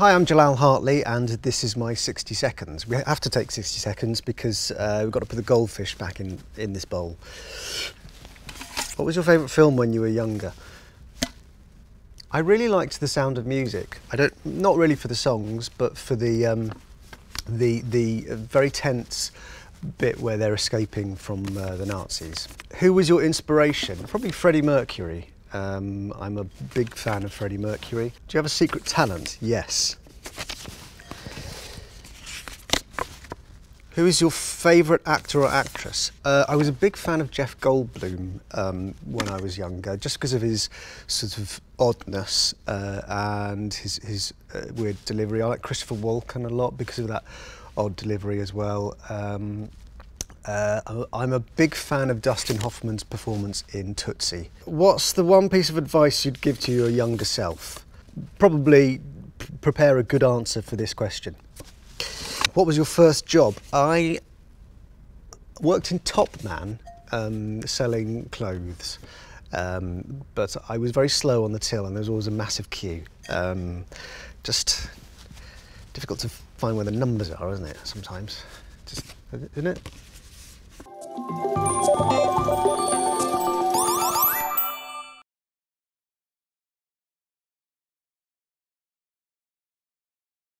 Hi, I'm Jalaal Hartley, and this is my 60 seconds. We have to take 60 seconds because uh, we've got to put the goldfish back in, in this bowl. What was your favourite film when you were younger? I really liked The Sound of Music. I don't, not really for the songs, but for the um, the the very tense bit where they're escaping from uh, the Nazis. Who was your inspiration? Probably Freddie Mercury. Um, I'm a big fan of Freddie Mercury. Do you have a secret talent? Yes. Who is your favourite actor or actress? Uh, I was a big fan of Jeff Goldblum um, when I was younger, just because of his sort of oddness uh, and his, his uh, weird delivery. I like Christopher Walken a lot because of that odd delivery as well. Um, uh, I'm a big fan of Dustin Hoffman's performance in Tootsie. What's the one piece of advice you'd give to your younger self? Probably prepare a good answer for this question. What was your first job? I worked in Topman um, selling clothes. Um, but I was very slow on the till and there was always a massive queue. Um, just difficult to find where the numbers are, isn't it, sometimes? Just, isn't it?